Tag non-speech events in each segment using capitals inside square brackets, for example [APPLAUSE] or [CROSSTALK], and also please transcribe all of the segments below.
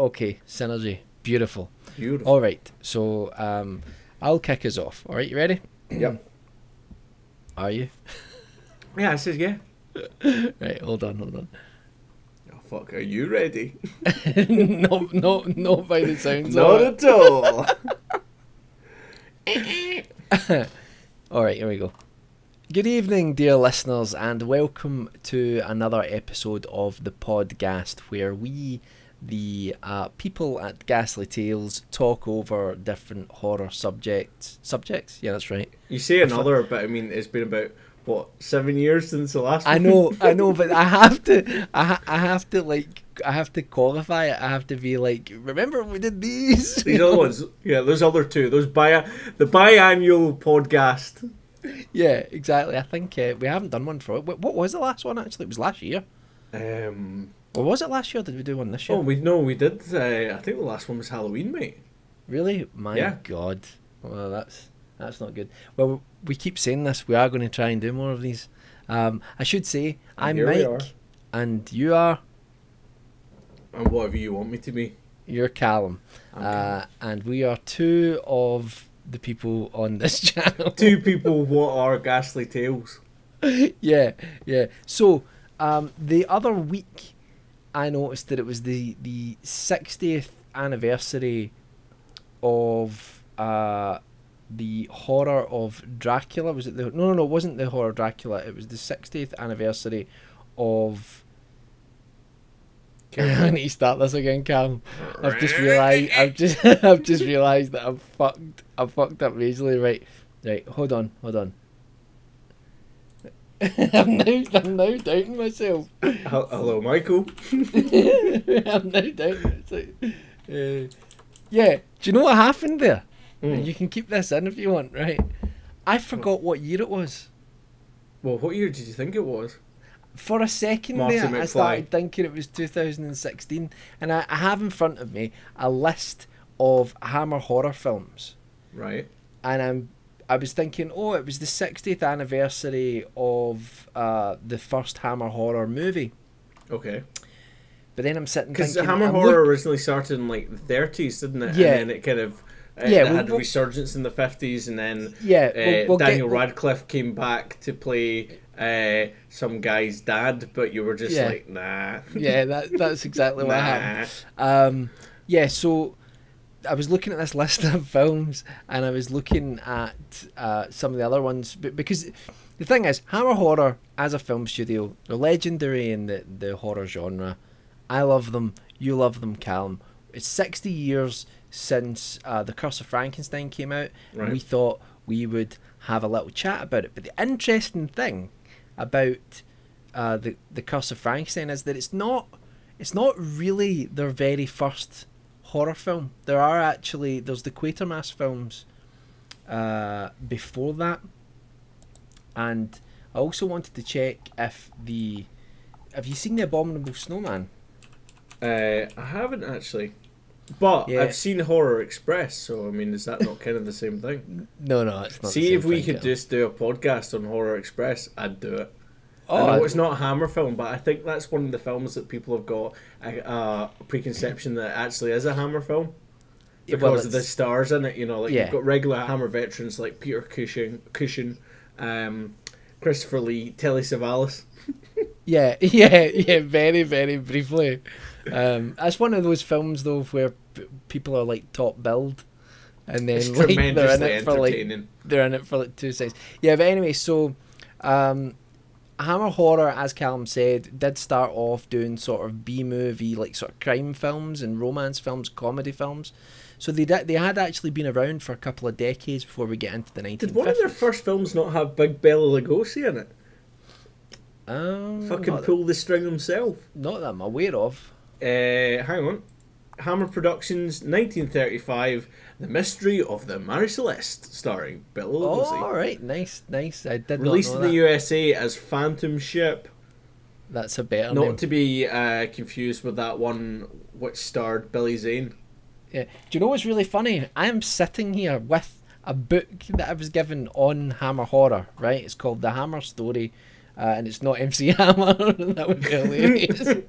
Okay, synergy. Beautiful. Beautiful. All right. So um, I'll kick us off. All right, you ready? Yep. Are you? Yeah, I said yeah. [LAUGHS] right. Hold on. Hold on. Oh, fuck, are you ready? [LAUGHS] no, no, no. By the sounds Not at all. [LAUGHS] All right. Here we go. Good evening, dear listeners, and welcome to another episode of the podcast where we, the uh, people at Ghastly Tales, talk over different horror subjects. Subjects? Yeah, that's right. you say another, but I mean, it's been about what seven years since the last. I know, I know, but I have to, I, ha- I have to like, I have to qualify it. I have to be like, remember we did these. These other ones, yeah, those other two, those bi the biannual podcast. yeah, exactly. I think uh, we haven't done one for it. What, what was the last one actually? It was last year. Um, Or was it last year? Did we do one this year? oh, we no, we did. Uh, I think the last one was Halloween, mate. Really? My Yeah. God. Well, that's that's not good. Well, we keep saying this. We are going to try and do more of these. Um, I should say I'm we are. Mike, and you are And whatever you want me to be. you're Callum, I'm uh, and we are two of the people on this [LAUGHS] channel. Two people what are ghastly tales. [LAUGHS] yeah, yeah. So um, the other week, I noticed that it was the the 60th anniversary of uh, the horror of Dracula. Was it the no no no? It wasn't the horror of Dracula. It was the 60th anniversary of. [LAUGHS] I need to start this again, Cam. I've just realised. [LAUGHS] I've just. [LAUGHS] I've just realised that I've fucked. I've fucked up majorly. Right, right. Hold on, hold on. [LAUGHS] I'm now. I'm now doubting myself. Hello, Michael. [LAUGHS] I'm now doubting. Like, uh, yeah. Do you know what happened there? Mm. You can keep this in if you want, right? I forgot what year it was. Well, what year did you think it was? For a second Marty there, I started thinking it was 2016, and I, I have in front of me a list of Hammer horror films, Right. and I'm I was thinking, oh, it was the 60th anniversary of uh, the first Hammer horror movie. Okay. But then I'm sitting Because Hammer I'm horror look- originally started in like the thirties, didn't it? Yeah. And then it kind of uh, Yeah, well, had a resurgence in the fifties, and then yeah, uh, we'll, we'll Daniel get, Radcliffe came back to play uh, some guy's dad, but you were just Yeah. like, nah. yeah, that that's exactly what [LAUGHS] nah. happened. Um, yeah, so I was looking at this [LAUGHS] list of films, and I was looking at uh, some of the other ones, but because the thing is, Hammer Horror as a film studio, they're legendary in the the horror genre. I love them. You love them, Callum. It's sixty years since uh, the Curse of Frankenstein came out, and we thought we would have a little chat about it. But the interesting thing about uh, the the Curse of Frankenstein is that it's not it's not really their very first horror film. There are actually there's the Quatermass films uh, before that, and I also wanted to check if the have you seen the Abominable Snowman? Uh, I haven't actually, but Yeah. I've seen Horror Express. So I mean, is that not kind of the same thing? [LAUGHS] No, no, it's not. the See same if we thing, could just do a podcast on Horror Express, I'd do it. Oh, I know it's not a Hammer film, but I think that's one of the films that people have got a, a preconception that actually is a Hammer film because well, of the stars in it. You know, like Yeah. you've got regular Hammer veterans like Peter Cushing, Cushing, um, Christopher Lee, Telly Savalas. [LAUGHS] Yeah, [LAUGHS] yeah, yeah. Very, very briefly. Um, that's one of those films though where p- people are like top billed, and then It's [LAUGHS] like, they're in it for like they're in it for like two seconds. Yeah, but anyway, so um, Hammer Horror, as Callum said, did start off doing sort of B movie, like sort of crime films and romance films, comedy films. So they did, they had actually been around for a couple of decades before we get into the 1950s. Did one of their first films not have Big Bela Lugosi in it? um, Fucking pull the string himself. not that I'm aware of. Uh, hang on. Hammer Productions, 1935, The Mystery of the Mary Celeste, starring Bela Oh, all right, nice, nice. I did Released in the that. USA as Phantom Ship, That's a better not name. to be uh, confused with that one which starred Billy Zane. Yeah. Do you know what's really funny? I am sitting here with a book that I was given on Hammer Horror, right? It's called The Hammer Story. Uh, and it's not MC [LAUGHS] Hammer. that would be hilarious. [LAUGHS]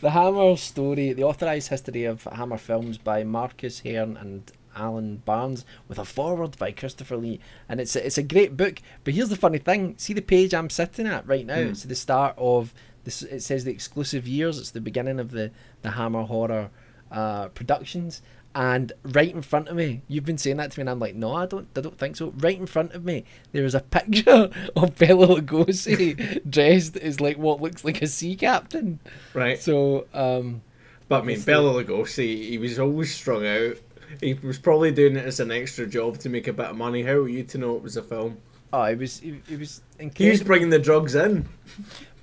the Hammer story, the authorised history of Hammer films by Marcus Hearn and Alan Barnes, with a foreword by Christopher Lee, and it's a, it's a great book. But here's the funny thing: see the page I'm sitting at right now. Mm. It's the start of this. It says the exclusive years. It's the beginning of the the Hammer horror uh, productions. And right in front of me, you've been saying that to me, and I'm like, no, I don't, I don't think so. Right in front of me, there is a picture [LAUGHS] of Bela Lugosi [LAUGHS] dressed as like what looks like a sea captain. Right. So, um, But I mean, Bela Lugosi, he was always strung out. He was probably doing it as an extra job to make a bit of money. How were you to know it was a film? oh, it was, it, it was He was bringing the drugs in.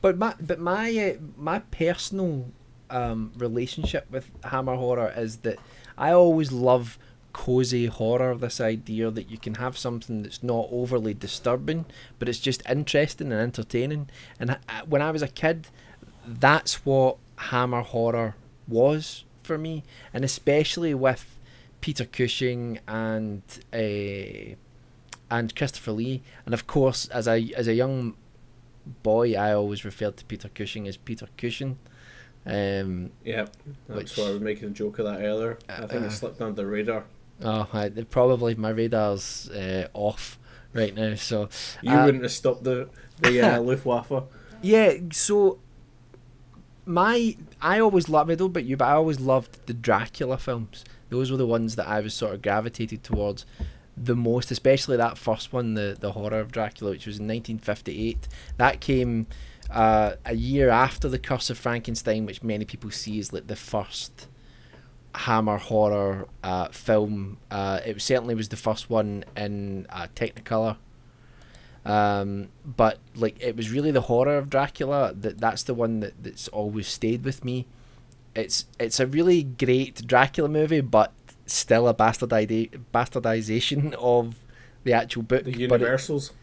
But my, but my, uh, my personal um, relationship with Hammer horror is that I always love cozy horror. This idea that you can have something that's not overly disturbing, but it's just interesting and entertaining. And uh, when I was a kid, that's what Hammer horror was for me, and especially with Peter Cushing and uh, and Christopher Lee, and of course, as a as a young boy, I always referred to Peter Cushing as Peter Cushing. Um, Yeah, that's Which- why I was making a joke of that earlier. I think Uh, it slipped under the radar. oh, I, probably my radar's uh, off right now. So You uh, wouldn't have stopped the the uh, [LAUGHS] Luftwaffe. Yeah, so my I always loved I don't know about you, but I always loved the Dracula films. Those were the ones that I was sort of gravitated towards the most, especially that first one, the the horror of Dracula, which was in 1958. That came uh, a year after the Curse of Frankenstein, which many people see as like the first Hammer horror uh, film. Uh, it certainly was the first one in uh, Technicolor. Um, but like it was really the horror of Dracula that that's the one that, that's always stayed with me. It's it's a really great Dracula movie, but still a bastardization bastardization [LAUGHS] of the actual book. The but it- Universals.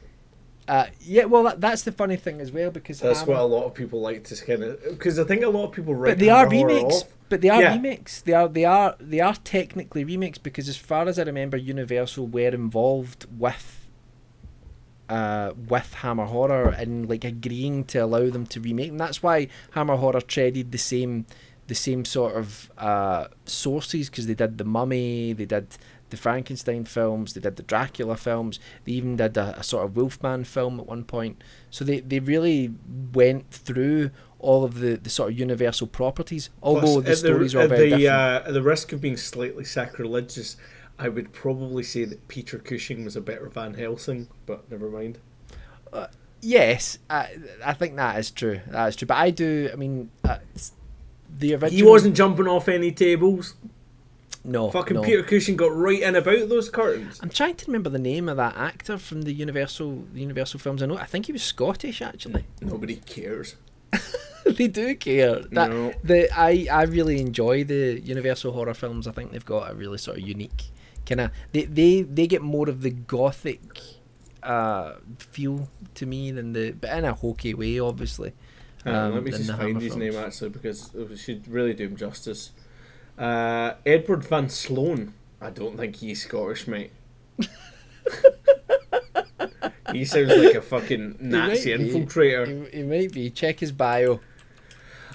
Uh, yeah, well that, that's the funny thing as well because That's Hammer- what a lot of people like to kind of because I think a lot of people write but they are remakes. off. But they are Yeah. remakes. They are they are they are technically remakes because as far as I remember, Universal were involved with uh with Hammer Horror and like agreeing to allow them to remake and That's why Hammer Horror treaded the same the same sort of uh sources because they did the Mummy, they did the Frankenstein films, they did the Dracula films, they even did a, a sort of Wolfman film at one point. So they, they really went through all of the, the sort of universal properties, although Plus, the stories are at very the, different. Uh, at the risk of being slightly sacrilegious, I would probably say that Peter Cushing was a better Van Helsing, but never mind. yes, I, I think that is true. That is true. But I do. I mean, uh, the original. He wasn't jumping off any tables. No, Fucking no. Peter Cushing got right in about those curtains. I'm trying to remember the name of that actor from the Universal the Universal films. I know. I think he was Scottish actually. Nobody cares. [LAUGHS] they do care. That No. the I I really enjoy the Universal horror films. I think they've got a really sort of unique kind of they they they get more of the gothic uh feel to me than the but in a hokey way obviously. Hang um, let me just find Hammer his films. name actually because we should really do him justice. Uh, Edward Van Sloan. I don't think he's Scottish, mate. [LAUGHS] he sounds like a fucking Nazi might be. infiltrator. He, he might be. Check his bio.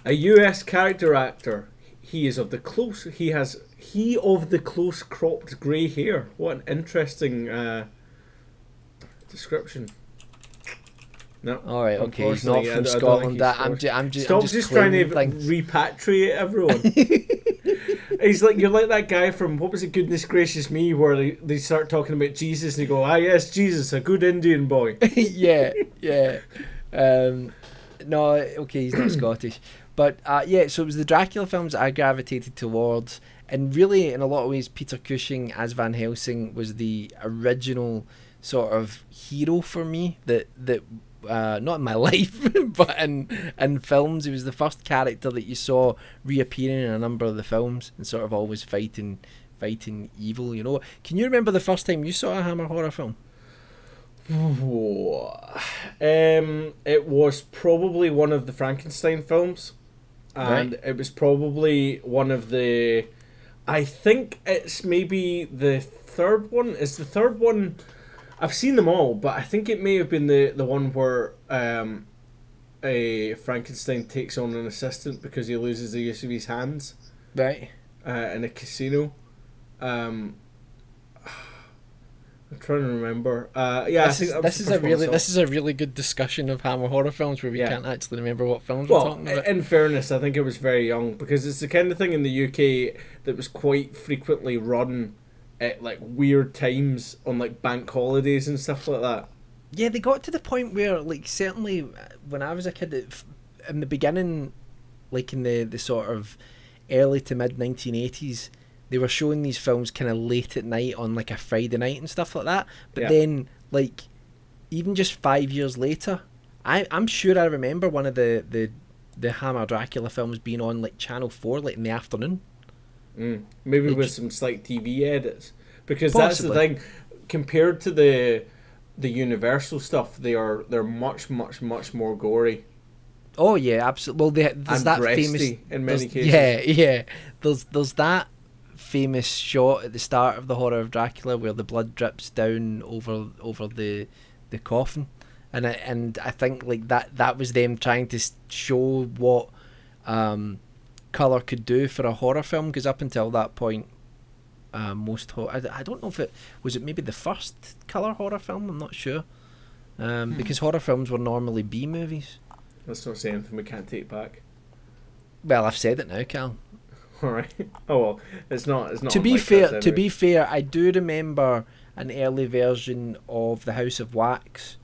A U.S. character actor. He is of the close. He has he of the close cropped grey hair. What an interesting uh, description. No. All right, okay. He's not from I Scotland. he's That I'm Scottish. just I'm just Stop I'm just, trying to claiming things. repatriate everyone. [LAUGHS] He's like you're like that guy from what was it? Goodness gracious me, where they, they start talking about Jesus and you go, ah yes, Jesus, a good Indian boy. [LAUGHS] yeah, yeah. Um, no, okay, he's not [CLEARS THROAT] Scottish, but uh, yeah. So it was the Dracula films I gravitated towards, and really, in a lot of ways, Peter Cushing as Van Helsing was the original sort of hero for me. That that. Uh, not in my [LAUGHS] life, but in in films, he was the first character that you saw reappearing in a number of the films and sort of always fighting, fighting evil. You know, can you remember the first time you saw a Hammer horror film? um, it was probably one of the Frankenstein films, and Right. it was probably one of the. I think it's maybe the third one. Is the third one I've seen them all, but I think it may have been the the one where um, a Frankenstein takes on an assistant because he loses the use of his hands Right. uh, in a casino. Um, [SIGHS] I'm trying to remember. Uh, yeah, this I think is, this is a really this is a really good discussion of Hammer horror films where we Yeah. can't actually remember what films we're talking about. in fairness, I think it was very young because it's the kind of thing in the UK that was quite frequently run at like weird times on like bank holidays and stuff like that. Yeah, they got to the point where, like, certainly uh, when I was a kid, it, in the beginning, like in the, the sort of early to mid 1980s, they were showing these films kind of late at night on like a Friday night and stuff like that. But Yeah. then, like, even just five years later, I, I'm sure I remember one of the, the, the Hammer Dracula films being on like Channel 4, like in the afternoon. Mm. Maybe Did with some slight TV edits, because that's the thing. Compared to the the Universal stuff, they are they're much much much more gory Oh yeah, absolutely. Well, they, there's and that famous in many cases. Yeah, yeah. There's there's that famous shot at the start of the horror of Dracula where the blood drips down over over the the coffin, and I, and I think like that that was them trying to show what um, color could do for a horror film because up until that point. Uh, most ho- I, I don't know if it was it maybe the first color horror film I'm not sure um, Hmm. because horror films were normally B movies Let's not say anything we can't take back. well I've said it now Cal [LAUGHS] All right. Oh well, it's not. It's not. to be fair, this to be fair, I do remember an early version of the House of Wax,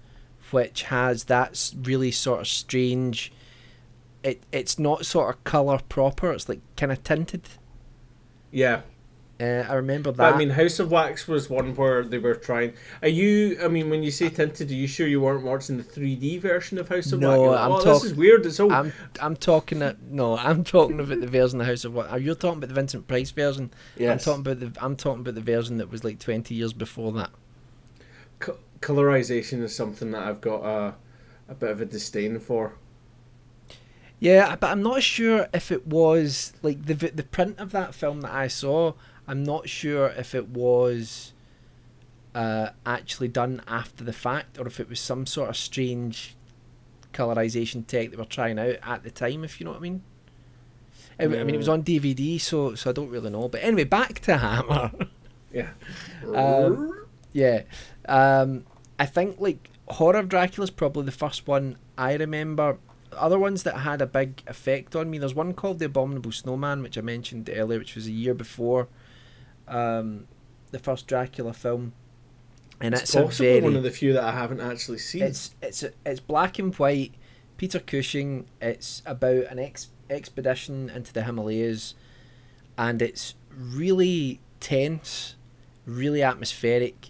which has that really sort of strange. It it's not sort of color proper. It's like kind of tinted. Yeah, Uh, I remember that. I mean, House of Wax was one where they were trying. Are you? I mean, when you say tinted, are you sure you weren't watching the three D version of House of No, Wax? I'm oh, talk- this is weird. It's all. I'm I'm talking at no, I'm talking about the version of the House of Wax. Are you talking about the Vincent Price version? yes. I'm talking about the I'm talking about the version that was like 20 years before that. Co- colorization is something that I've got a a bit of a disdain for. Yeah, but I'm not sure if it was like the the print of that film that I saw. I'm not sure if it was uh, actually done after the fact or if it was some sort of strange colorization tech they were trying out at the time. If you know what I mean. W- I mean, it was on DVD, so so I don't really know. But anyway, back to Hammer. [LAUGHS] Yeah. Um, Yeah. Um, I think like Horror of Dracula's probably the first one I remember. Other ones that had a big effect on me. There's one called The Abominable Snowman, which I mentioned earlier, which was a year before um, the first Dracula film, and it's it's, possibly very one of the few that I haven't actually seen. it's it's it's black and white. Peter Cushing. It's about an ex- expedition into the Himalayas, and it's really tense, really atmospheric,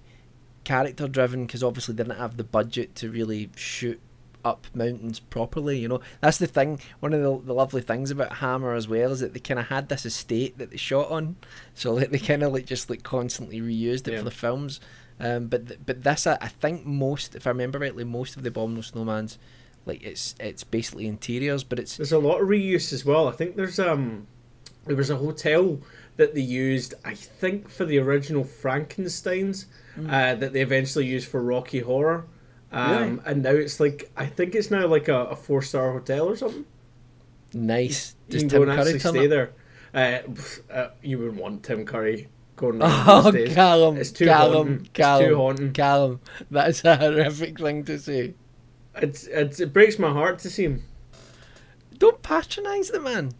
character driven. Because obviously they didn't have the budget to really shoot up mountains properly. You know that's the thing. One of the, the lovely things about Hammer as well is that they kind of had this estate that they shot on, so like they kind of like just like constantly reused it Yeah. for the films. Um, but th- but this I, I think most, if I remember rightly, most of the Abominable Snowman's like it's it's basically interiors, but it's There's a lot of reuse as well. I think there's um there was a hotel that they used, I think, for the original Frankenstein's Mm. uh, that they eventually used for Rocky Horror. Um, Really? And now it's like I think it's now like a, a four star hotel or something. nice. You Does can Tim go and Curry actually stay there. Uh, uh, you wouldn't want Tim Curry going Oh, these days. Callum, It's too Callum, haunting. It's Callum, [LAUGHS] too haunting. Callum. That's a horrific thing to say. It's, it's it breaks my heart to see him. Don't patronise the man.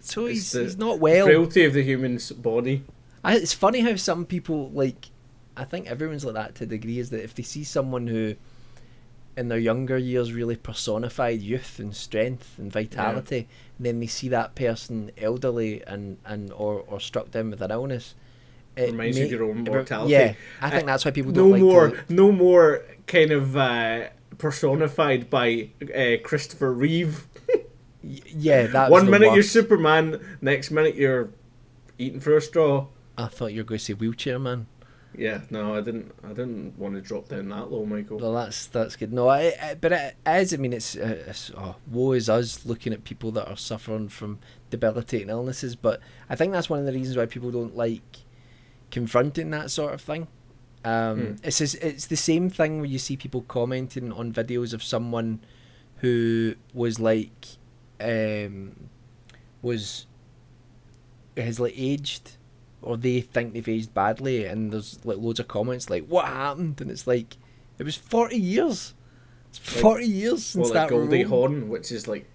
So It's he's, he's not well. Frailty of the human body. I, it's funny how some people like. I think everyone's like that to a degree. Is that if they see someone who, in their younger years, really personified youth and strength and vitality, and then they see that person elderly and and or or struck down with an illness, it Reminds you of your own mortality. Yeah, I think Uh, that's why people no don't like more, no more kind of uh, personified by uh, Christopher Reeve. Yeah, that One minute you're. Superman, next minute you're eating for a straw. I thought you were going to say wheelchair man. Yeah, no, I didn't. I didn't want to drop down that low, Michael. Well, that's that's good. No, I, I, but it is. I mean, it's, uh, it's oh, woe is us looking at people that are suffering from debilitating illnesses. But I think that's one of the reasons why people don't like confronting that sort of thing. Um, Hmm. It's it's the same thing where you see people commenting on videos of someone who was like, um, was has like aged, or they think they've aged badly, and there's like loads of comments like, "What happened?" And it's like, it was forty years. It's Like- forty years since Well, like that Goldie role. Hawn, which is like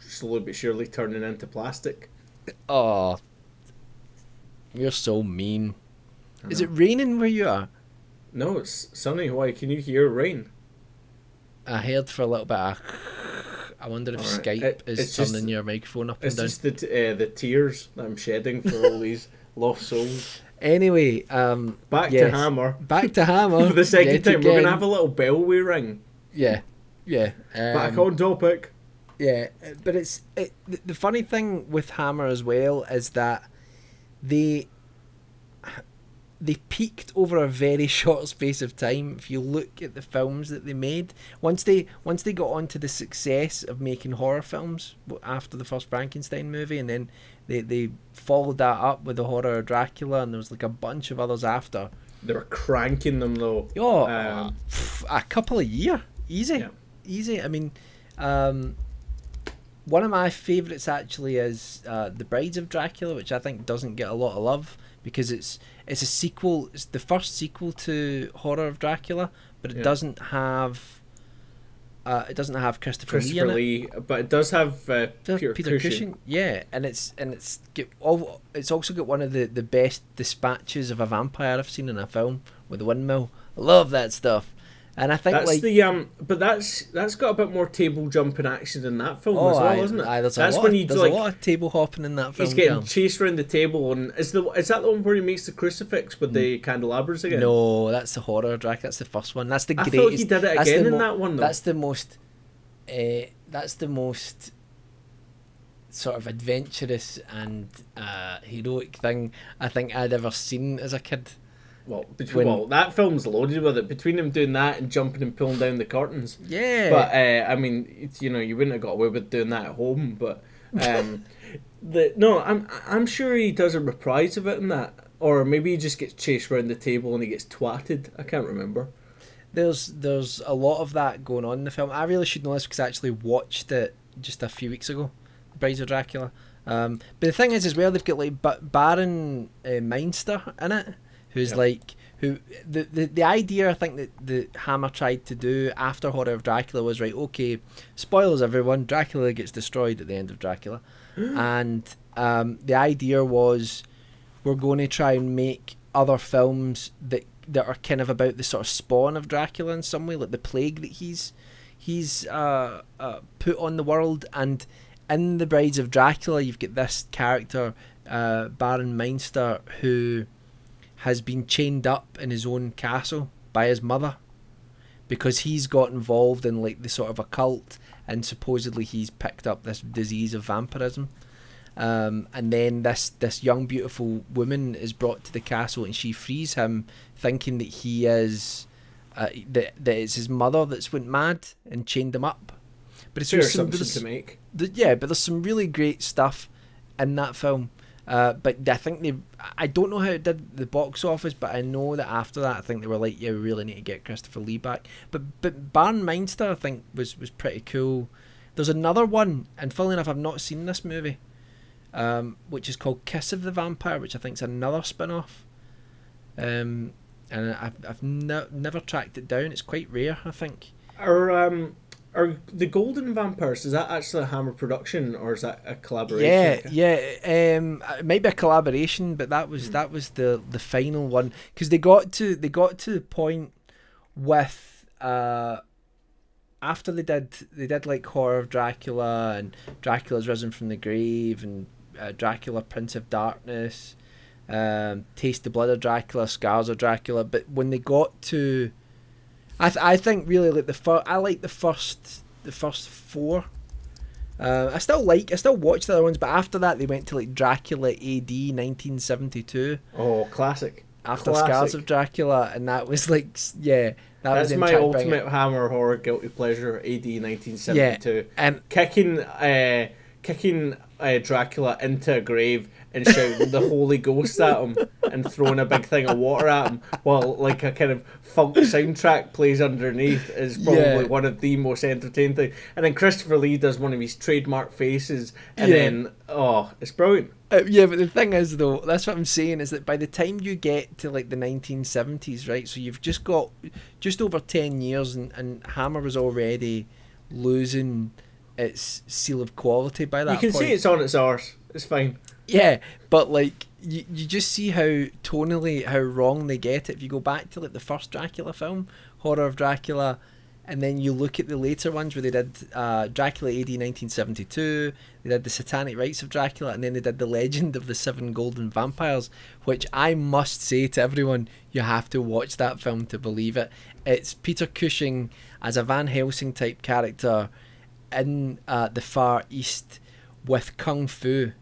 slowly but surely turning into plastic. Oh, you're so mean. Is it raining where you are? No, it's sunny. Why? Can you hear rain? I heard for a little bit. Of, I wonder if Alright, Skype it- is it's just- turning your microphone up and It's down. just the t- uh, the tears that I'm shedding for all [LAUGHS] these lost souls. Anyway, um, Back Yes. to Hammer. back to Hammer. [LAUGHS] For the second time, we're gonna have a little bell we ring. yeah, yeah. Um, Back on topic. Yeah, but it's it, the, the funny thing with Hammer as well is that they they peaked over a very [LAUGHS] short space of time. If you look at the films that they made, once they once they got onto the success of making horror films after the first Frankenstein movie, and then they they followed that up with the horror of Dracula, and there was like a bunch of others after. They were cranking them though. Oh, Um, a couple of year, easy, Yeah. easy. I mean, um, one of my favourites actually is uh, the Brides of Dracula, which I think doesn't get a lot of love because it's it's a sequel. It's the first sequel to Horror of Dracula, but it Yeah. doesn't have. Uh, it doesn't have Christopher, Lee Christopher in it. But it does have uh, Does Peter, Peter Cushing. Cushing, yeah, and it's and it's get all. It's also got one of the the best dispatches of a vampire I've seen in a film with the windmill. I love that stuff, and I think That's like the um, but that's that's got a bit more table jumping action in that film oh, as well, aye, isn't it? aye, that's lot, when he's there's like a lot of table hopping in that film. he's getting Cam. chased around the table, and is the is that the one where he makes the crucifix with the candelabras again? Mm. No, that's the horror Drac. That's the first one. That's the I greatest. thought he did it again in mo- that one though. That's the most. Uh, that's the most sort of adventurous and uh, heroic thing I think I'd ever seen as a kid. Well, between, when- well, that film's loaded with it. Between him doing that and jumping and pulling down the curtains. Yeah, But uh, I mean, it's, you know, you wouldn't have got away with doing that at home. But um, [LAUGHS] the no, I'm I'm sure he does a reprise of it in that, or maybe he just gets chased around the table and he gets twatted. I can't remember. there's there's a lot of that going on in the film. I really should know this because I actually watched it just a few weeks ago, Brides of Dracula. Um, but the thing is, as well, they've got like ba- Baron uh, Meinster in it, who's Yeah. like who the, the the idea I think that the Hammer tried to do after Horror of Dracula was right. Okay, spoilers everyone. Dracula gets destroyed at the end of Dracula, [GASPS] and um, the idea was we're going to try and make other films that that are kind of about the sort of spawn of Dracula in some way, like the plague that he's he's uh, uh, put on the world. And in the Brides of Dracula, you've got this character, uh, Baron Meinster, who has been chained up in his own castle by his mother because he's got involved in like the sort of occult and supposedly he's picked up this disease of vampirism. Um, and then this this young beautiful woman is brought to the castle and she frees him thinking that he is uh, that, that it's his mother that's went mad and chained him up. But it's Fair some, to make. the, yeah but there's some really great stuff in that film uh, but I think they I don't know how it did the box office but I know that after that I think they were like yeah we really need to get Christopher Lee back but but Baron Meinster I think was was pretty cool there's another one and funnily enough I've not seen this movie um, which is called Kiss of the Vampire, which I think is another spin off. Um, and I've, I've ne- never tracked it down. It's quite rare, I think. Are um are the Golden Vampires? Is that actually a Hammer production or is that a collaboration? Yeah, yeah. Um, it might be a collaboration, but that was that was the the final one because they got to they got to the point with uh after they did they did like horror of Dracula and Dracula's risen from the grave and uh, Dracula Prince of Darkness, um, Taste the Blood of Dracula, Scars of Dracula. But when they got to, I th- I think really like the fir- I like the first the first four. Uh, I still like I still watch the other ones, but after that they went to like Dracula AD 1972 Oh, classic. after Classic. Scars of Dracula, and that was like yeah that That's was my trying to bring ultimate Hammer horror guilty pleasure. AD 1972. Yeah, and Kicking uh kicking uh, Dracula into a grave and shouting the Holy Ghost at him and throwing a big thing of water at him while like a kind of funk soundtrack plays underneath is probably Yeah. one of the most entertaining things. And then Christopher Lee does one of his trademark faces, and Yeah. then oh, it's brilliant. Uh, yeah, but the thing is, though, that's what I'm saying is that by the time you get to like the 1970s, right? So you've just got just over 10 years, and, and Hammer was already losing its seal of quality by that you can point. see it's on its arse. It's fine. Yeah, but like you, you just see how tonally how wrong they get it. If you go back to like the first Dracula film, Horror of Dracula, and then you look at the later ones where they did uh, Dracula AD 1972, they did the Satanic Rites of Dracula, and then they did the Legend of the Seven Golden Vampires, which I must say to everyone, you have to watch that film to believe it. It's Peter Cushing as a Van Helsing type character in uh, the Far East with kung fu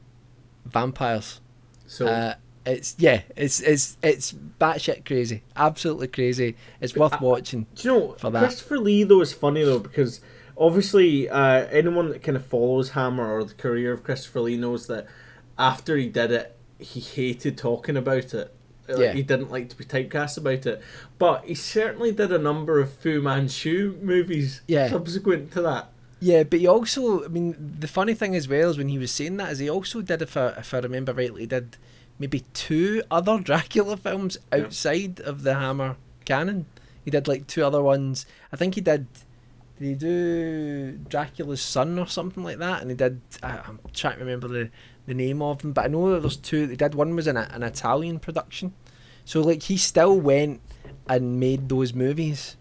vampires. So Uh, it's yeah, it's it's it's batshit crazy, absolutely crazy. It's worth I- watching. Do you know for that. Christopher Lee though is funny though because obviously uh, anyone that kind of follows Hammer or the career of Christopher Lee knows that after he did it, he hated talking about it. Like, Yeah. He didn't like to be typecast about it, but he certainly did a number of Fu Manchu movies Yeah. subsequent to that. Yeah, but he also, I mean, the funny thing as well is when he was saying that is he also did, if I if I remember rightly, he did maybe two other [LAUGHS] Dracula films Yeah. outside of the Hammer canon. He did like two other ones. I think he did. Did he do Dracula's Son or something like that? And he did. I, I'm trying to remember the, the name of them, but I know that there's two. They did one was in a, an Italian production, so like he still went and made those movies.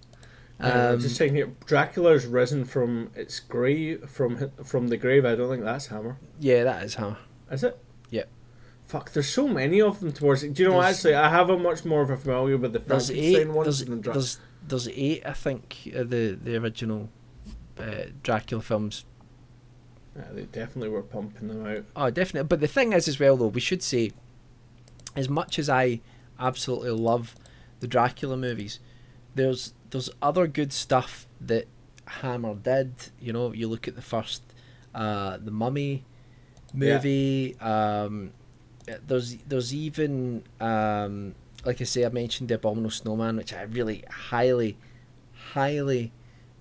Um, just saying here, Dracula's risen from its grave from from the grave. I don't think that's Hammer. yeah, that is Hammer. Is it? Yep. Fuck, there's so many of them towards. Do you know? There's- actually, I have a much more of a familiar with the Frankenstein ones There's, than Dra- there's there's eight. I think uh, the the original uh, Dracula films. Yeah, they definitely were pumping them out. Oh, definitely. But the thing is, as well, though, we should say, as much as I absolutely love the Dracula movies, there's there's other good stuff that Hammer did. You know, you look at the first, uh, the Mummy movie. Um, there's there's even um, like I say, I mentioned the Abominable Snowman, which I really highly, highly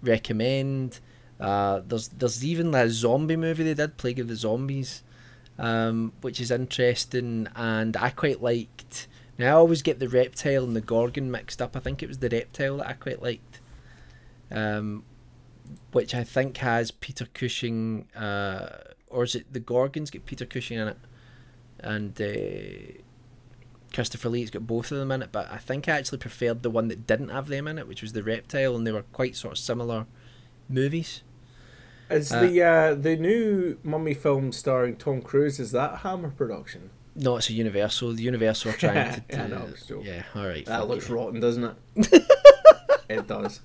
recommend. Uh, there's there's even that zombie movie they did, Plague of the Zombies, um, which is interesting, and I quite liked. Now I always get the reptile and the gorgon mixed up. I think it was the reptile that I quite liked, um, which I think has Peter Cushing, uh, or is it the gorgons get Peter Cushing in it, and uh, Christopher Lee's got both of them in it. But I think I actually preferred the one that didn't have them in it, which was the reptile, and they were quite sort of similar movies. Is Uh, the uh, the new Mummy film starring Tom Cruise is that Hammer production? No, it's a Universal. The Universal are trying to. [LAUGHS] Yeah, no, yeah, all right. That looks you. rotten, doesn't it? [LAUGHS] it does.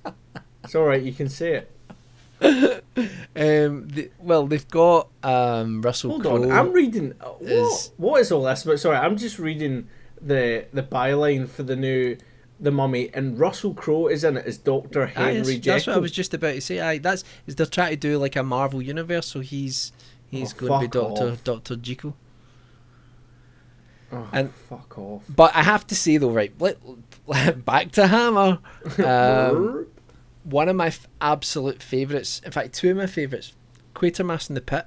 It's all right. You can see it. Um, the, well, they've got um Russell Hold Crowe. on. I'm reading. uh, What, is- what is all this? But sorry, I'm just reading the the byline for the new the Mummy, and Russell Crowe is in it as Doctor Henry that's, Jekyll. that's what I was just about to say. Aye, that's is they're trying to do like a Marvel universe, so he's he's Oh, going to be Doctor. Doctor Jekyll. Oh, and- fuck off. But I have to say though, right, let, [LAUGHS] back to Hammer. [LAUGHS] Um, one of my f- absolute favourites, in fact, two of my favourites, Quatermass in the Pit,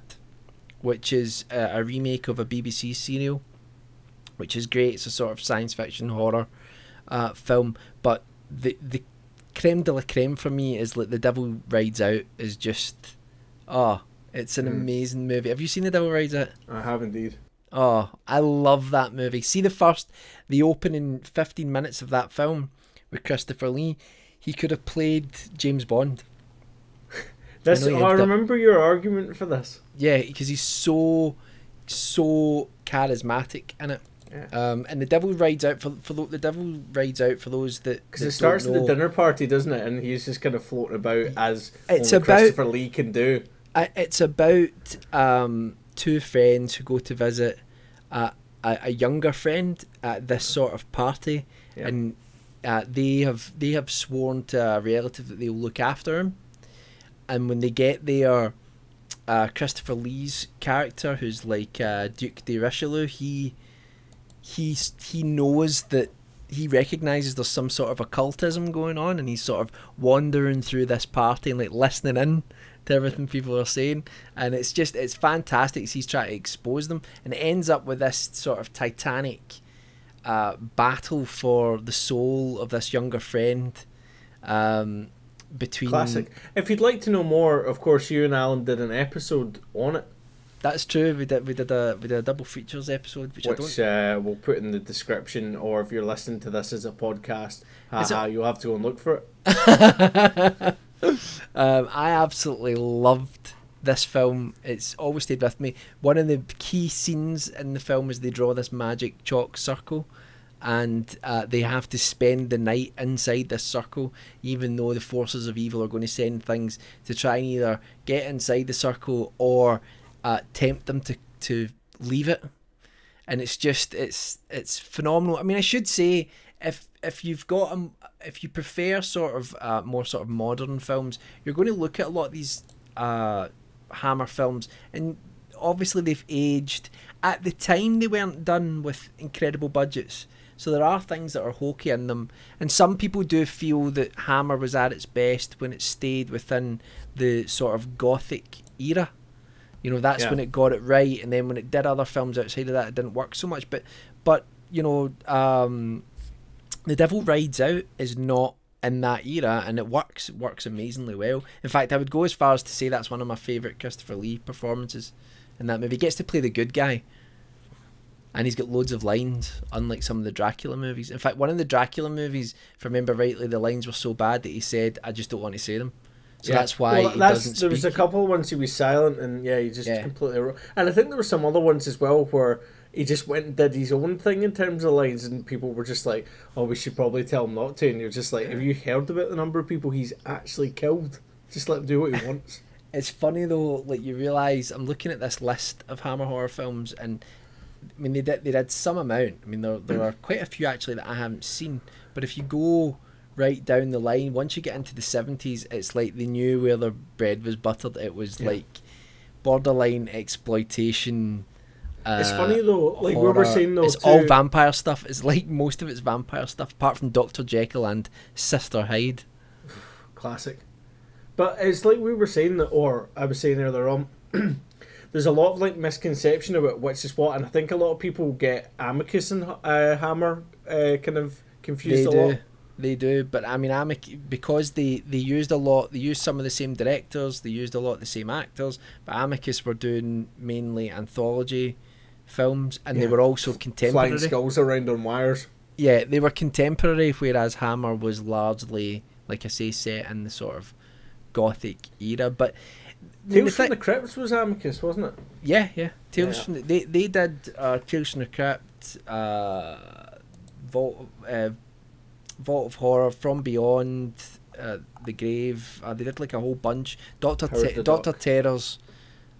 which is a, a remake of a BBC serial, which is great. It's a sort of science fiction horror uh, film, but the the creme de la creme for me is like The Devil Rides Out is just, oh, it's an Mm. amazing movie. Have you seen The Devil Rides Out? I have indeed. Oh, I love that movie. See the first, the opening 15 minutes of that film with Christopher Lee. He could have played James Bond. [LAUGHS] This, oh, I that- remember your argument for this. Yeah, because he's so, so charismatic in it. Yeah. Um, and the Devil Rides Out for for tho- the Devil Rides Out for those that Because it starts at the dinner party, doesn't it? And he's just kind of floating about as It's about- Christopher Lee can do. I- It's about um, two friends who go to visit a, a, a younger friend at this sort of party, Yeah. and uh, they have they have sworn to a relative that they'll look after him. And when they get there, uh, Christopher Lee's character, who's like uh, Duke de Richelieu, he he he knows that he recognizes there's some sort of occultism going on, and he's sort of wandering through this party and like listening in to everything people are saying, and it's just it's fantastic. He's trying to expose them, and it ends up with this sort of titanic uh, battle for the soul of this younger friend. Um, between Classic. If you'd like to know more, of course, you and Alan did an episode on it, That's true. We did we did a we did a double features episode, which, which uh, we'll put in the description, or if you're listening to this as a podcast, it- you'll have to go and look for it. [LAUGHS] I um, I absolutely loved this film. It's always stayed with me. One of the key scenes in the film is they draw this magic chalk circle. And uh, they have to spend the night inside this circle, even though the forces of evil are going to send things to try and either get inside the circle or uh, tempt them to, to leave it. and it's just it's it's phenomenal. I mean, I should say if if you've got um if you prefer sort of uh, more sort of modern films, you're going to look at a lot of these uh, Hammer films, and obviously they've aged. At the time, they weren't done with incredible budgets. So there are things that are hokey in them, and some people do feel that Hammer was at its best when it stayed within the sort of gothic era. You know, that's Yeah. when it got it right, and then when it did other films outside of that, it didn't work so much. But, but you know, um, the Devil Rides Out is not in that era, and it works it works amazingly well. In fact, I would go as far as to say that's one of my favourite Christopher Lee performances in that movie. He gets to play the good guy, and he's got loads of lines, unlike some of the Dracula movies. In fact, one of the Dracula movies, if I remember rightly, the lines were so bad that he said, "I just don't want to say them." So Yeah. that's why Well, that's- doesn't There was a couple of ones he was silent, and yeah, he just Yeah. completely. And I think there were some other ones as well where he just went and did his own thing in terms of lines, and people were just like, "Oh, we should probably tell him not to." And you're just like, "Have you heard about the number of people he's actually killed? Just let him do what he wants." [LAUGHS] It's funny though, like you realise I'm looking at this list of Hammer horror films, and I mean they did they did some amount. I mean there there mm. are quite a few actually that I haven't seen. But if you go right down the line, once you get into the seventies, it's like they knew where their bread was buttered. It was Yeah. like borderline exploitation. Uh, it's funny though, like we horror. were saying though, it's all vampire stuff. It's like most of it's vampire stuff, apart from Doctor Jekyll and Sister Hyde. [SIGHS] classic. But it's like we were saying that, or I was saying earlier on. [CLEARS THROAT] There's a lot of like misconception about which is what, and I think a lot of people get Amicus and uh, Hammer uh, kind of confused they a do. lot. They do, but I mean, Amic because they they used a lot. They used some of the same directors. They used a lot of the same actors. But Amicus were doing mainly anthology films, and they were also contemporary. Flying skulls around on wires. Yeah, they were contemporary, whereas Hammer was largely, like I say, set in the sort of gothic era. But the Tales thi- from the Crypts was Amicus, wasn't it? yeah, yeah. Tales Yeah. from the, they they did uh, Tales from the Crypt, uh, Vault, uh, Vault of Horror, From Beyond, uh, The Grave. Uh, they did like a whole bunch. Doctor Te- Doctor. Terror's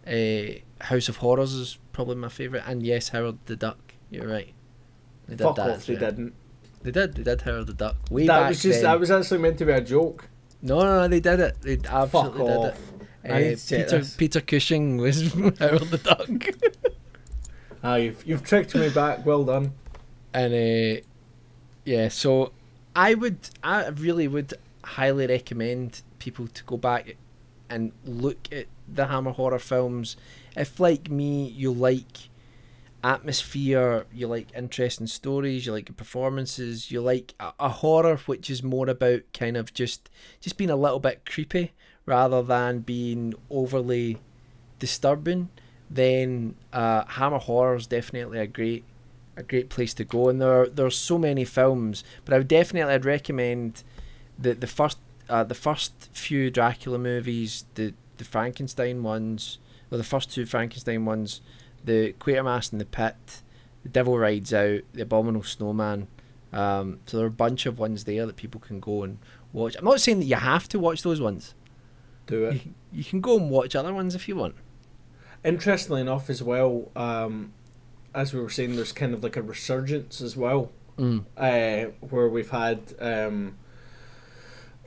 uh, House of Horrors is probably my favorite, and yes, Howard the Duck. You're right. They did Fuck that. off, they well. didn't. They did. They did Howard the Duck. Way that back was just then. that was actually meant to be a joke. No, no, no, they did it. They absolutely did it. Uh, I need to check Peter. Peter Cushing was [LAUGHS] Howard the Duck. [LAUGHS] Ah, you've you've tricked me back. Well done. and uh, yeah, so I would, I really would highly recommend people to go back and look at the Hammer horror films. If, like me, you like atmosphere, you like interesting stories, you like performances, you like a, a horror which is more about kind of just just being a little bit creepy rather than being overly disturbing, then uh, Hammer Horror is definitely a great a great place to go. And there are, there's so many films, but I would definitely I'd recommend the the first uh, the first few Dracula movies, the the Frankenstein ones, or the first two Frankenstein ones, the Quatermass in the Pit, the Devil Rides Out, the Abominable Snowman. Um, so there are a bunch of ones there that people can go and watch. I'm not saying that you have to watch those ones. Do it. You, you can go and watch other ones if you want. Interestingly enough, as well, um, as we were saying, there's kind of like a resurgence as well, Mm. uh, where we've had um,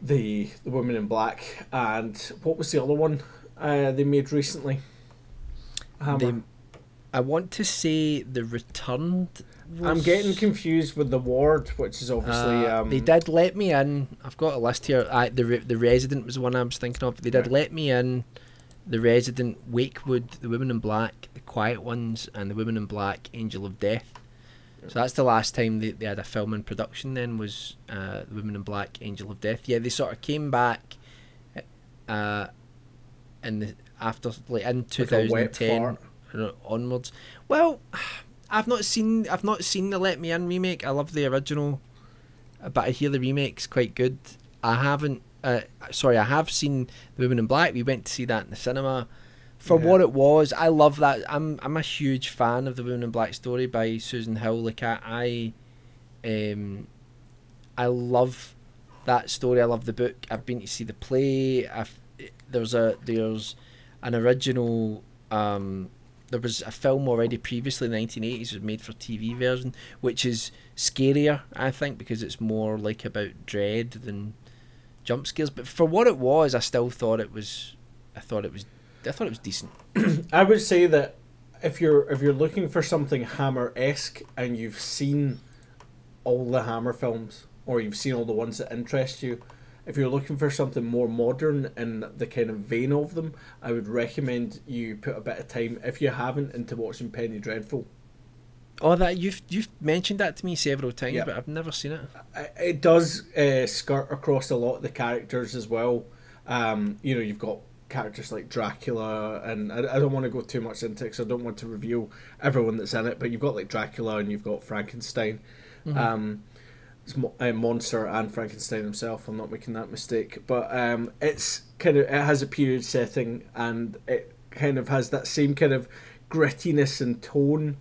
the the Woman in Black and what was the other one uh, they made recently? Hammer? They, I want to say the returned. I'm getting confused with the ward, which is obviously Uh, um, they did let me in. I've got a list here. I, the Re- the resident was the one I was thinking of. They did Right. let me in. The resident, Wakewood, the Women in Black, the Quiet Ones, and the Women in Black, Angel of Death. So that's the last time they, they had a film in production. Then was uh, the Women in Black, Angel of Death. Yeah, they sort of came back. Uh, in the after like in two Like a wet thousand ten fart. and onwards. Well, [SIGHS] I've not seen I've not seen the Let Me In remake. I love the original, but I hear the remake's quite good. I haven't. Uh, sorry, I have seen the Women in Black. We went to see that in the cinema. For Yeah. what it was, I love that. I'm I'm a huge fan of the Women in Black story by Susan Hill. Like I, I, um, I love that story. I love the book. I've been to see the play. I've there's a there's an original um there was a film already previously in the 1980s was made for TV version which is scarier I think because it's more like about dread than jump scares. But for what it was I still thought it was I thought it was I thought it was decent. [CLEARS THROAT] I would say that if you're if you're looking for something Hammer esque and you've seen all the Hammer films or you've seen all the ones that interest you, if you're looking for something more modern in the kind of vein of them, I would recommend you put a bit of time if you haven't into watching Penny Dreadful. oh that you've you've mentioned that to me several times Yeah. but I've never seen it It does uh, skirt across a lot of the characters as well. Um, you know, you've got characters like Dracula, and I, I don't want to go too much into it because I don't want to reveal everyone that's in it. But you've got like Dracula, and you've got Frankenstein, um, mo- uh, monster, and Frankenstein himself. I'm not making that mistake, but um, it's kind of it has a period setting, and it kind of has that same kind of grittiness and tone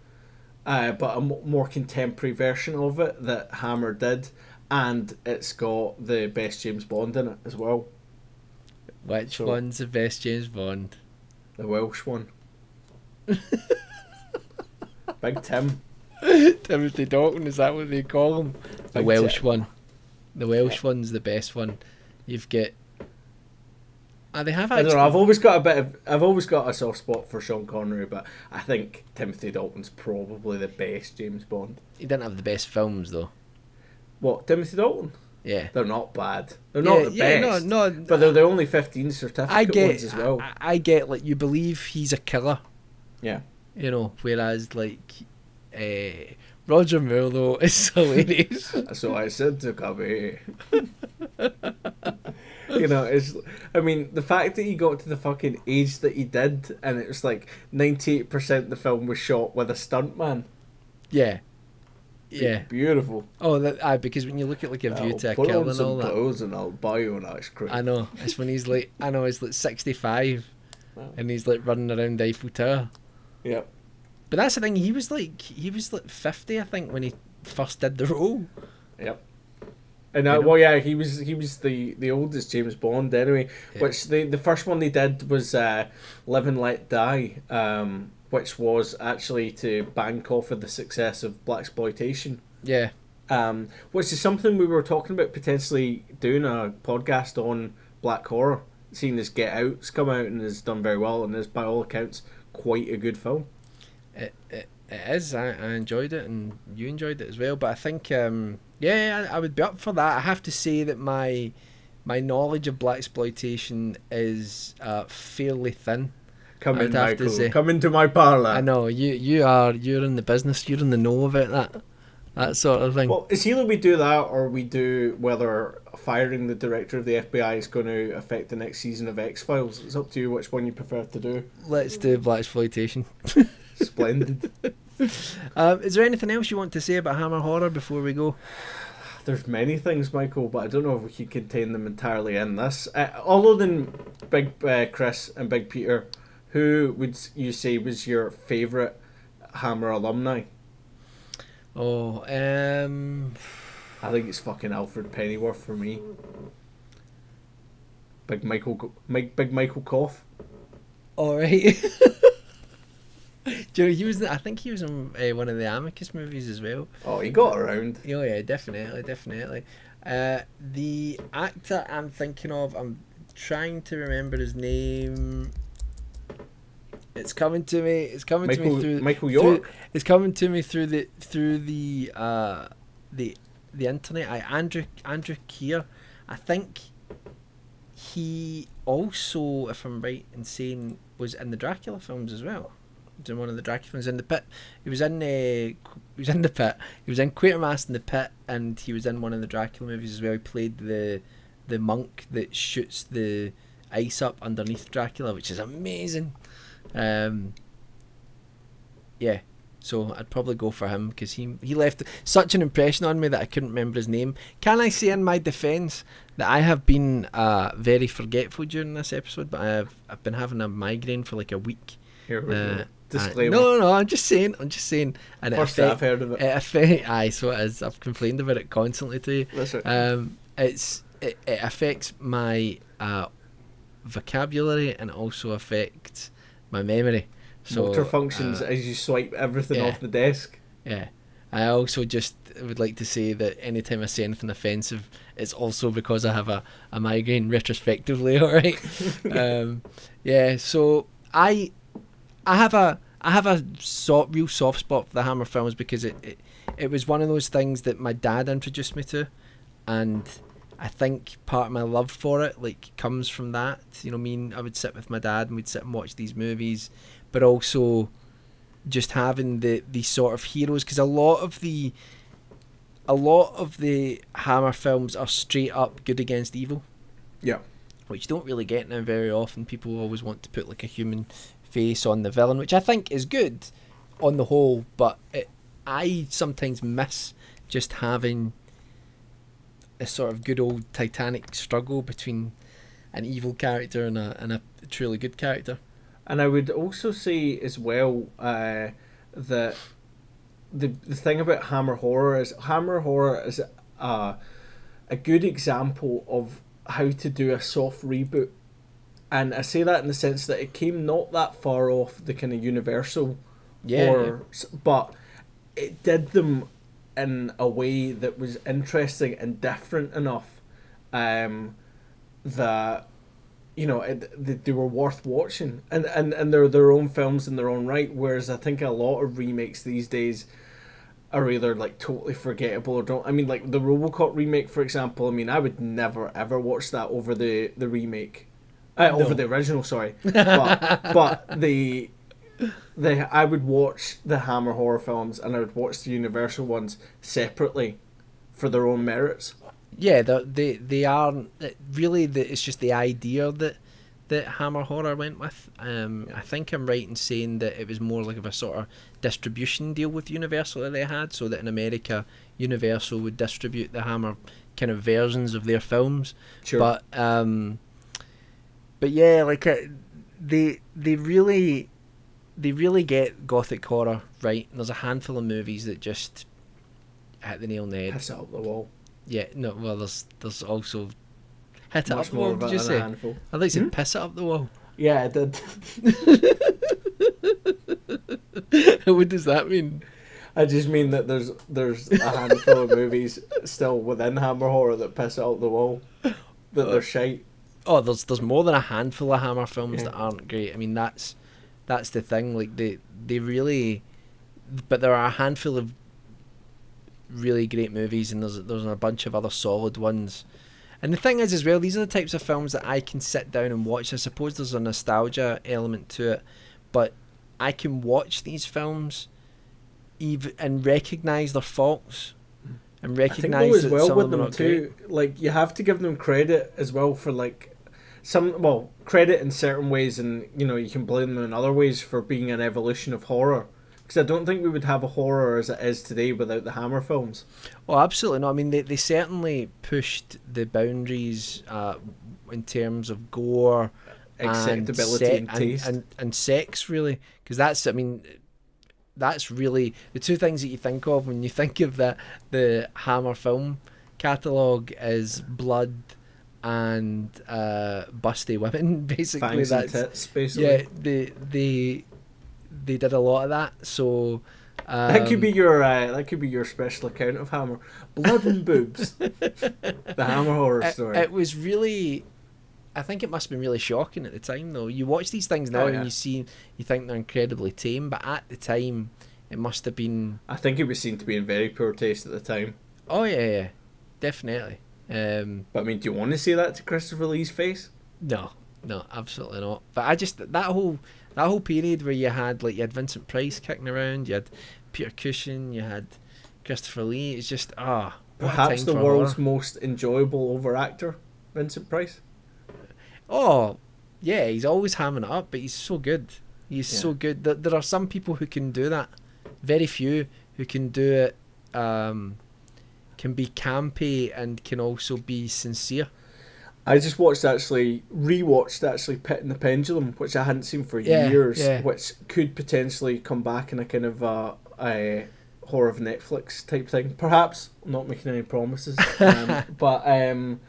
uh, but a more contemporary version of it that Hammer did, and it's got the best James Bond in it as well, which So- one's the best James Bond the Welsh one. [LAUGHS] Big Tim. Timothy Dalton is that what they call him the Welsh Tim. one the Welsh one's the best one you've got Ah, they have I don't know. I've always got a bit of. I've always got a soft spot for Sean Connery, but I think Timothy Dalton's probably the best James Bond. He didn't have the best films though. What Timothy Dalton? Yeah. They're not bad. They're not the yeah, best. no, no. But they're the only fifteen certificate I get, ones as well. I, I get like you believe he's a killer, yeah. you know, whereas like, uh, Roger Moore though is [LAUGHS] hilarious. So I said to Cubby. you know, it's. I mean, the fact that he got to the fucking age that he did, and it was like ninety-eight percent the film was shot with a stuntman. yeah. Yeah. Beautiful. Oh, that aye, because when you look at like a view to a kill and all that, clothes and I'll buy you an ice cream. I know it's when he's like, I know he's like sixty-five, [LAUGHS] Wow. and he's like running around Eiffel Tower. Yep. But that's the thing. He was like, he was like fifty, I think, when he first did the [LAUGHS] role. Yep. And uh, well, yeah, he was he was the, the oldest James Bond anyway. Yeah. Which the the first one they did was uh, Live and Let Die, um, which was actually to bank off of the success of blaxploitation. Yeah. Um, which is something we were talking about potentially doing a podcast on black horror. Seeing as Get Out's come out and has done very well, and is by all accounts quite a good film. It, it, it is. I, I enjoyed it, and you enjoyed it as well. But I think, um, yeah, I, I would be up for that. I have to say that my my knowledge of blaxploitation is uh, fairly thin. Come in, Michael. say- Come into my parlour. I know you you are you're in the business. You're in the know about that that sort of thing. Well, it's either we do that or we do whether firing the director of the FBI is going to affect the next season of X Files. It's up to you which one you prefer to do. Let's do blaxploitation. [LAUGHS] Splendid. [LAUGHS] Um, is there anything else you want to say about Hammer Horror before we go? There's many things, Michael, but I don't know if we can contain them entirely in this. Uh, other than Big uh, Chris and Big Peter, who would you say was your favourite Hammer alumni? Oh, um, I think it's fucking Alfred Pennyworth for me. Big Michael, Mike, Big Michael Gough. all right. [LAUGHS] Do you know, he was. I think he was in uh, one of the Amicus movies as well. Oh, he got around. Oh yeah, definitely, definitely. Uh, the actor I'm thinking of, I'm trying to remember his name. It's coming to me. It's coming to me through Michael through- York. it's coming to me through the through the uh, the the internet. I Andrew Andrew Keir. I think he also, if I'm right in saying, was in the Dracula films as well. He was in one of the Dracula films in the pit. He was in uh, he was in the pit. He was in Quatermass in the pit, and he was in one of the Dracula movies as well. He played the the monk that shoots the ice up underneath Dracula, which is amazing. Um, yeah, so I'd probably go for him because he he left such an impression on me that I couldn't remember his name. Can I say in my defence that I have been uh, very forgetful during this episode, but I've I've been having a migraine for like a week. Here we Uh, go. Uh, Disclaimer. no, no, no. I'm just saying. I'm just saying. And First that I've heard of it. it affect, aye, so it is. I've complained about it constantly to you. That's right. Um, it's it, it affects my uh, vocabulary and also affects my memory. So Motor functions uh, as you swipe everything yeah. off the desk. yeah. I also just would like to say that anytime I say anything offensive, it's also because I have a, a migraine retrospectively, [LAUGHS] alright? [LAUGHS] um, yeah, so I I have a I have a so, real soft spot for the Hammer films because it, it it was one of those things that my dad introduced me to and I think part of my love for it like comes from that. You know, me and I would sit with my dad and we'd sit and watch these movies, but also just having the these sort of heroes because a lot of the a lot of the Hammer films are straight up good against evil, Yeah. which you don't really get now very often. People always want to put like a human face on the villain, which I think is good on the whole, but it, I sometimes miss just having a sort of good old Titanic struggle between an evil character and a and a truly good character. And I would also say as well uh, that the the thing about Hammer Horror is Hammer Horror is a, a good example of how to do a soft reboot. And I say that in the sense that it came not that far off the kind of Universal Yeah, s- but it did them in a way that was interesting and different enough um, that you know it, they, they were worth watching. And, and and they're their own films in their own right whereas i think a lot of remakes these days are either like totally forgettable or don't i mean like the robocop remake for example i mean i would never ever watch that over the the remake uh, No. over the original sorry but [LAUGHS] but the the i would watch the hammer horror films and i would watch the universal ones separately for their own merits Yeah, they they they aren't really. The, it's just the idea that that Hammer Horror went with. Um, I think I'm right in saying that it was more like of a sort of distribution deal with Universal that they had, so that in America, Universal would distribute the Hammer kind of versions of their films. sure But um, but yeah, like uh, they they really they really get gothic horror right. And there's a handful of movies that just hit the nail on the head. piss it up the wall Yeah, no, well, there's there's also hit it much up the more wall. Did you say? handful I think said Hmm? piss it up the wall. yeah i did [LAUGHS] what does that mean? I just mean that there's there's a handful of movies still within Hammer Horror that piss out the wall, that they're shite. Oh, there's there's more than a handful of Hammer films Yeah. that aren't great. I mean, that's that's the thing. Like they they really, but there are a handful of really great movies, and there's there's a bunch of other solid ones. And the thing is, as well, these are the types of films that I can sit down and watch. I suppose there's a nostalgia element to it, but I can watch these films, even and recognize their faults, and recognize I think though as that well some with of them, them are not great. too. Like you have to give them credit as well for like some well credit in certain ways, and you know you can blame them in other ways for being an evolution of horror. Because I don't think we would have a horror as it is today without the Hammer films. Oh, absolutely not. I mean, they, they certainly pushed the boundaries uh, in terms of gore, Acceptability se- and taste. and, and, sex, really. Because that's, I mean, that's really the two things that you think of when you [LAUGHS] think of the the Hammer film catalogue is blood and uh, busty women. [LAUGHS] Basically, Fangs that's tits, basically. yeah. They they they did a lot of that. So. Um, That could be your uh, that could be your special account of Hammer. Blood and boobs. [LAUGHS] the Hammer horror it, story. it was really I think it must have been really shocking at the time, though. You watch these things now Oh, and you see, you think they're incredibly tame, but at the time, it must have been. I think it was seen to be in very poor taste at the time. Oh yeah, yeah, definitely. Um, But I mean, do you want to say that to Christopher Lee's face? no, no, absolutely not. But I just that whole that whole period where you had like you had Vincent Price kicking around, you had Peter Cushing, you had Christopher Lee. It's just ah, Perhaps the world's horror. most enjoyable over actor, Vincent Price. Oh, yeah, he's always hamming it up, but he's so good. He's Yeah. so good. There, there are some people who can do that. Very few who can do it. Um, can be campy and can also be sincere. I just watched actually rewatched actually Pit and the Pendulum, which I hadn't seen for Yeah, years, yeah. which could potentially come back in a kind of uh, a horror of Netflix type thing. Perhaps I'm not making any promises, um, [LAUGHS] but um,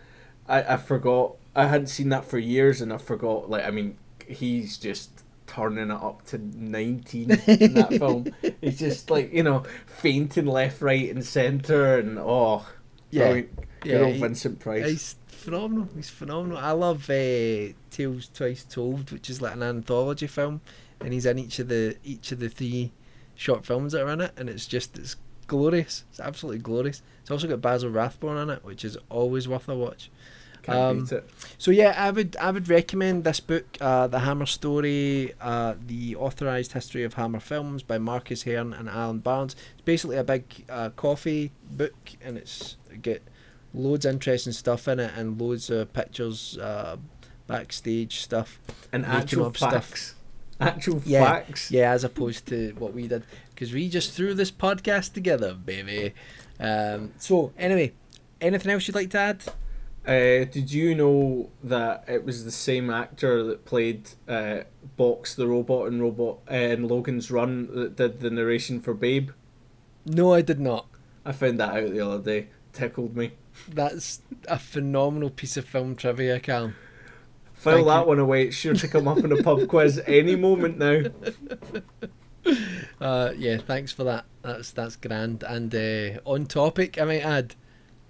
I, I forgot I hadn't seen that for years, and I forgot. Like I mean, he's just turning it up to 19 in that [LAUGHS] film. He's just like you know fainting left, right, and centre, and oh, Yeah, brilliant. good yeah, old he- Vincent Price. He's phenomenal. He's phenomenal. I love uh, Tales Twice Told, which is like an anthology film, and he's in each of the each of the three short films that are in it, and it's just it's glorious. It's absolutely glorious. It's also got Basil Rathbone in it, which is always worth a watch. Can't um, beat it. So yeah, I would I would recommend this book, uh, The Hammer Story, uh, the authorized history of Hammer films by Marcus Hearn and Alan Barnes. It's basically a big uh, coffee book, and it's got loads of interesting stuff in it and loads of pictures, uh, backstage stuff. And actual up stuff. facts. Actual Yeah, facts. Yeah, as opposed to what we did, because we just threw this podcast together, baby. Um, so anyway, anything else you'd like to add? Uh, did you know that it was the same actor that played uh, Box the robot in Robot uh, in Logan's Run that did the narration for Babe? No, I did not. I found that out the other day. Tickled me. That's a phenomenal piece of film trivia, Cam. File Thank that you. one away. It's sure to come up in a pub [LAUGHS] quiz any moment now. Uh, yeah, thanks for that. That's that's grand and uh, on topic. I might add,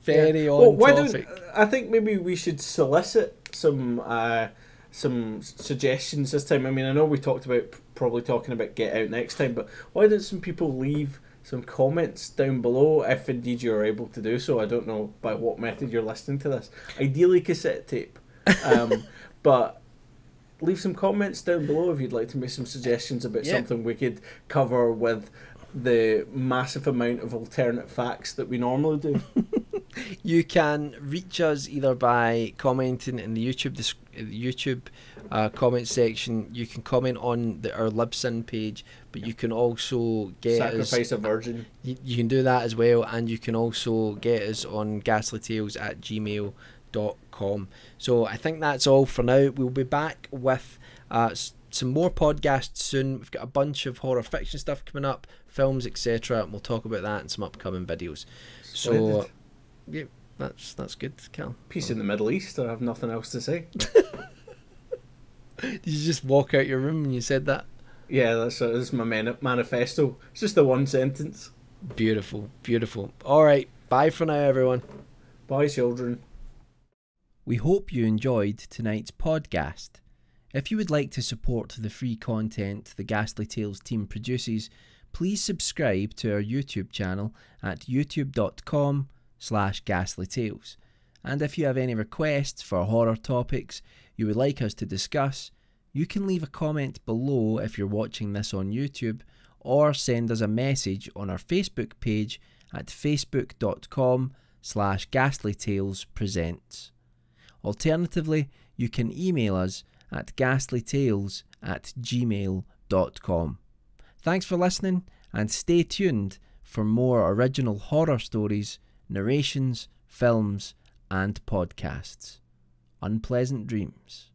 very Yeah. on why topic. don't I think maybe we should solicit some uh, some suggestions this time. I mean, I know we talked about probably talking about Get Out next time, but why don't some people leave some comments down below if indeed you're able to do so? I don't know by what method you're listening to this. Ideally, cassette tape, um, [LAUGHS] but. Leave some comments down below if you'd like to make some suggestions about Yeah. something we could cover with the massive amount of alternate facts that we normally do. [LAUGHS] You can reach us either by commenting in the YouTube the YouTube uh, comment section. You can comment on the, our Libsyn page, but you can also get us Sacrifice a virgin. you, you can do that as well and you can also get us on ghastlytales at gmail.com so i think that's all for now we'll be back with uh, some more podcasts soon we've got a bunch of horror fiction stuff coming up films etc and we'll talk about that in some upcoming videos so. Yeah that's that's good cal Peace in the Middle East. I have nothing else to say. [LAUGHS] did you just walk out your room when you said that Yeah, that's, uh, that's my mani- manifesto. It's just the one sentence. beautiful beautiful all right bye for now everyone Bye, children. We hope you enjoyed tonight's podcast. If you would like to support the free content the Ghastly Tales team produces, please subscribe to our YouTube channel at youtube.com slash ghastlytales. And if you have any requests for horror topics you would like us to discuss, you can leave a comment below if you're watching this on YouTube or send us a message on our Facebook page at facebook.com slash ghastlytalespresents. Alternatively, you can email us at ghastlytales at gmail.com. Thanks for listening and stay tuned for more original horror stories, narrations, films, and podcasts. Unpleasant dreams.